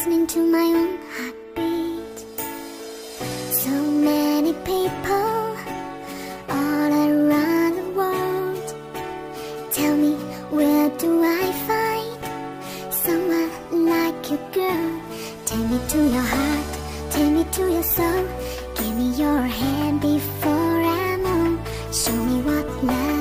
Listening to my own heartbeat. So many people All around the world Tell me where do I find Someone like you girl? Take me to your heart Take me to your soul. Give me your hand before I'm know Show me what love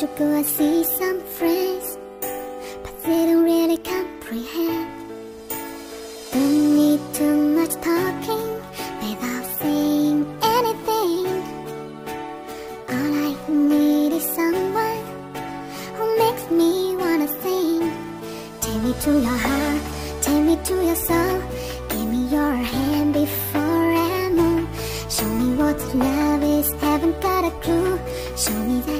should go and see some friends, but they don't really comprehend. Don't need too much talking without saying anything. All I need is someone who makes me wanna sing. Take me to your heart, take me to your soul. Give me your hand before I move. Show me what love is, haven't got a clue. Show me that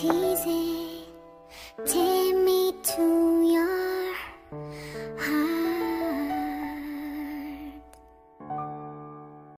Take